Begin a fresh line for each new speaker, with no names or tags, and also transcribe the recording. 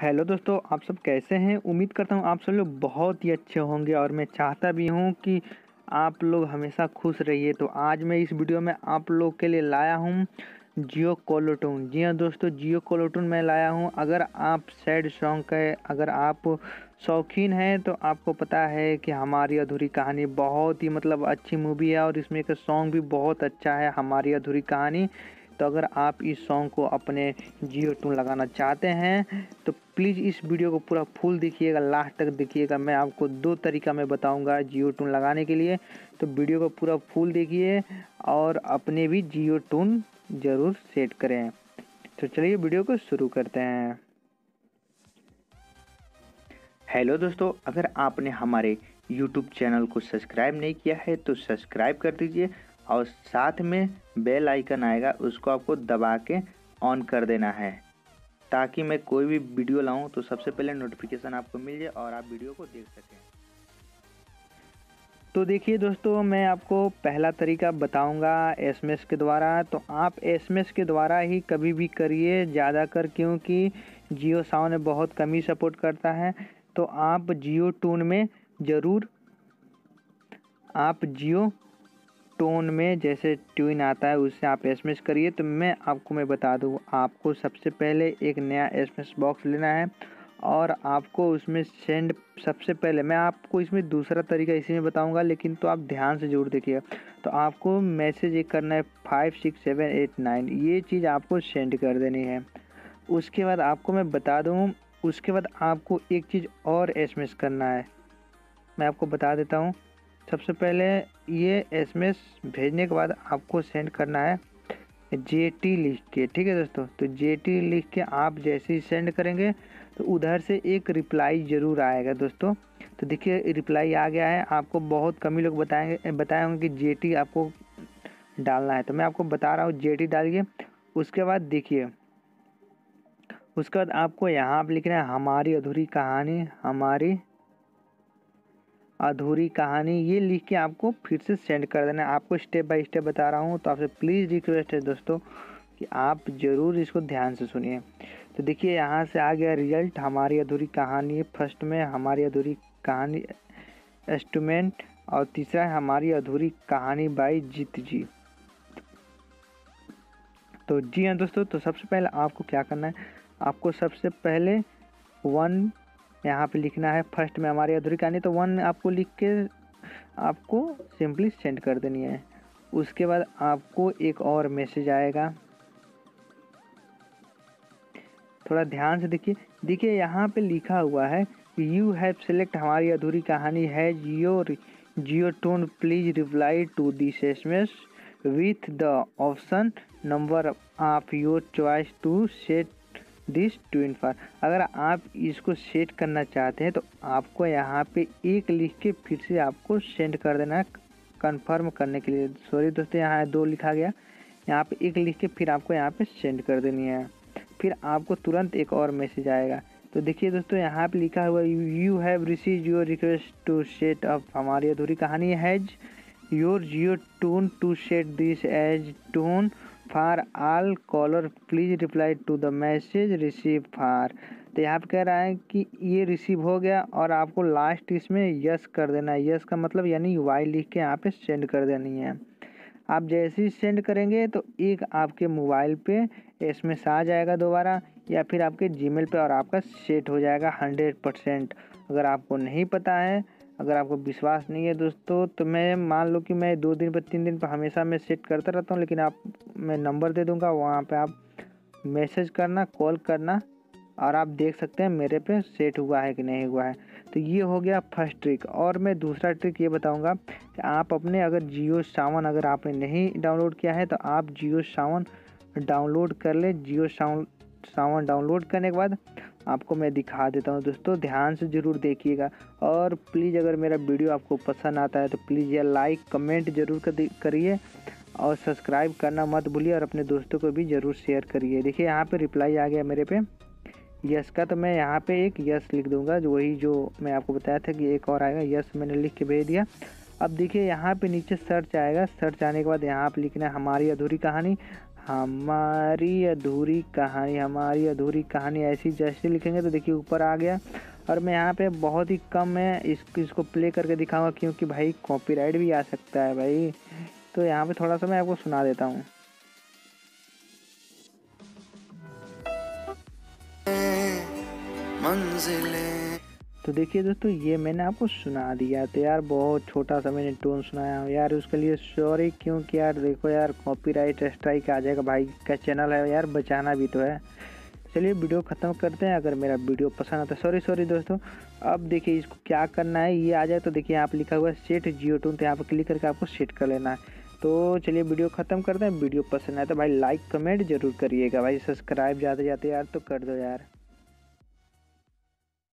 Hello दोस्तों, आप सब कैसे हैं? उम्मीद करता हूँ आप सब लोग बहुत ही अच्छे होंगे और मैं चाहता भी हूँ कि आप लोग हमेशा खुश रहिए। तो आज मैं इस वीडियो में आप लोग के लिए लाया हूँ जियो कोलोटून। जी हाँ दोस्तों, जियो कोलोटून मैं लाया हूँ। अगर आप सैड सॉन्ग के, अगर आप शौकीन हैं तो आपको पता है कि हमारी अधूरी कहानी बहुत ही मतलब अच्छी मूवी है और इसमें का सॉन्ग भी बहुत अच्छा है, हमारी अधूरी कहानी। तो अगर आप इस सॉन्ग को अपने जियो टून लगाना चाहते हैं तो प्लीज़ इस वीडियो को पूरा फुल देखिएगा लास्ट तक देखिएगा। मैं आपको दो तरीका मैं बताऊँगा जियो टून लगाने के लिए। तो वीडियो को पूरा फुल देखिए और अपने भी जियो टून ज़रूर सेट करें। तो चलिए वीडियो को शुरू करते हैं। हेलो दोस्तों, अगर आपने हमारे यूट्यूब चैनल को सब्सक्राइब नहीं किया है तो सब्सक्राइब कर दीजिए और साथ में बेल आइकन आएगा, उसको आपको दबा के ऑन कर देना है। ताकि मैं कोई भी वीडियो लाऊं तो सबसे पहले नोटिफिकेशन आपको मिल जाए और आप वीडियो को देख सकें। तो देखिए दोस्तों, मैं आपको पहला तरीका बताऊँगा एसएमएस के द्वारा। तो आप एसएमएस के द्वारा ही कभी भी करिए ज़्यादा कर क्योंकि जियो साउंड बहुत कम ही सपोर्ट करता है। तो आप जियो टून में ज़रूर, आप जियो टोन में जैसे ट्यून आता है, उससे आप एसएमएस करिए। तो मैं आपको, मैं बता दूँ, आपको सबसे पहले एक नया एसएमएस बॉक्स लेना है और आपको उसमें सेंड सबसे पहले, मैं आपको इसमें दूसरा तरीका इसी में बताऊँगा, लेकिन तो आप ध्यान से ज़रूर देखिएगा तो आपको मैसेज एक करना है five six seven eight nine ये चीज़ आपको सेंड कर देनी है। उसके बाद आपको मैं बता दूँ, उसके बाद आपको एक चीज़ और एसएमएस करना है। मैं आपको बता देता हूँ। सबसे पहले ये एसएमएस भेजने के बाद आपको सेंड करना है जे टी लिख के, ठीक है दोस्तों? तो जे टी लिख के आप जैसे ही सेंड करेंगे तो उधर से एक रिप्लाई ज़रूर आएगा दोस्तों। तो देखिए रिप्लाई आ गया है। आपको बहुत कम ही लोग बताएँगे, बताए होंगे कि जे टी आपको डालना है। तो मैं आपको बता रहा हूँ जे टी डालिए, उसके बाद देखिए। उसके बाद आपको यहाँ पर लिखना है, हमारी अधूरी कहानी, हमारी अधूरी कहानी ये लिख के आपको फिर से सेंड कर देना आपको स्टेप बाय स्टेप बता रहा हूँ तो आपसे प्लीज़ रिक्वेस्ट है दोस्तों कि आप ज़रूर इसको ध्यान से सुनिए। तो देखिए, यहाँ से आ गया रिज़ल्ट हमारी अधूरी कहानी फ़र्स्ट में हमारी अधूरी कहानी एस्टूमेंट और तीसरा है हमारी अधूरी कहानी बाई जीत जी। तो जी हाँ दोस्तों तो सबसे पहले आपको क्या करना है? आपको सबसे पहले वन यहाँ पे लिखना है फ़र्स्ट में हमारी अधूरी कहानी तो वन आपको लिख के आपको सिंपली सेंड कर देनी है। उसके बाद आपको एक और मैसेज आएगा। थोड़ा ध्यान से देखिए। देखिए, यहाँ पे लिखा हुआ है यू हैव सेलेक्ट हमारी अधूरी कहानी है। Jio Jio tune please reply to this as with the option number of your choice to set this tune for अगर आप इसको सेट करना चाहते हैं तो आपको यहाँ पे एक लिख के फिर से आपको सेंड कर देना है कन्फर्म करने के लिए। सॉरी दोस्तों, यहाँ दो लिखा गया। यहाँ पे एक लिख के फिर आपको यहाँ पे सेंड कर देनी है। फिर आपको तुरंत एक और मैसेज आएगा। तो देखिए दोस्तों, यहाँ पे लिखा हुआ you have receive your request to set up हमारी अधूरी कहानी has your Jio tune to set this as tune for all caller please reply to the message receive for तो यहाँ पे कह रहा है कि ये रिसीव हो गया और आपको लास्ट इसमें यस कर देना है। यस का मतलब यानी वाई लिख के यहाँ पे सेंड कर देनी है। आप जैसे ही सेंड करेंगे तो एक आपके मोबाइल पे एस आ जाएगा दोबारा या फिर आपके जीमेल पे और आपका सेट हो जाएगा हंड्रेड परसेंट अगर आपको नहीं पता है अगर आपको विश्वास नहीं है दोस्तों तो मैं मान लो कि मैं दो दिन पर, तीन दिन पर हमेशा मैं सेट करता रहता हूँ, लेकिन आप, मैं नंबर दे दूँगा, वहाँ पर आप मैसेज करना, कॉल करना, और आप देख सकते हैं मेरे पे सेट हुआ है कि नहीं हुआ है। तो ये हो गया फ़र्स्ट ट्रिक। और मैं दूसरा ट्रिक ये बताऊँगा कि आप अपने अगर जियो सावन अगर आपने नहीं डाउनलोड किया है तो आप जियो सावन डाउनलोड कर ले। जियो सावन सावन डाउनलोड करने के बाद आपको मैं दिखा देता हूँ दोस्तों। ध्यान से ज़रूर देखिएगा। और प्लीज़ अगर मेरा वीडियो आपको पसंद आता है तो प्लीज़ यह लाइक कमेंट ज़रूर करिए और सब्सक्राइब करना मत भूलिए और अपने दोस्तों को भी ज़रूर शेयर करिए। देखिए, यहाँ पे रिप्लाई आ गया मेरे पे। यस का तो मैं यहाँ पे एक यस लिख दूँगा, जो वही जो मैं आपको बताया था कि एक और आएगा। यस मैंने लिख के भेज दिया। अब देखिए, यहाँ पे नीचे सर्च आएगा। सर्च आने के बाद यहाँ पे लिखना है हमारी अधूरी कहानी। हमारी अधूरी कहानी, हमारी अधूरी कहानी ऐसी, जैसे लिखेंगे तो देखिए ऊपर आ गया। और मैं यहाँ पे बहुत ही कम है, इस, इसको प्ले करके दिखाऊँगा, क्योंकि भाई कॉपीराइट भी आ सकता है भाई। तो यहाँ पे थोड़ा सा मैं आपको सुना देता हूँ।
मंजिलें
तो देखिए दोस्तों, ये मैंने आपको सुना दिया तो यार बहुत छोटा सा मैंने टोन सुनाया यार उसके लिए सॉरी क्योंकि यार देखो यार कॉपीराइट स्ट्राइक आ जाएगा। भाई का चैनल है यार, बचाना भी तो है। चलिए वीडियो ख़त्म करते हैं। अगर मेरा वीडियो पसंद आता है सॉरी सॉरी दोस्तों। अब देखिए इसको क्या करना है, ये आ जाए तो देखिए यहाँ लिखा हुआ है सेट जियो टोन तो यहाँ पर क्लिक करके आपको सेट कर लेना है। तो चलिए वीडियो ख़त्म करते हैं। वीडियो पसंद आए तो भाई लाइक कमेंट ज़रूर करिएगा। भाई सब्सक्राइब जाते जाते यार तो कर दो यार।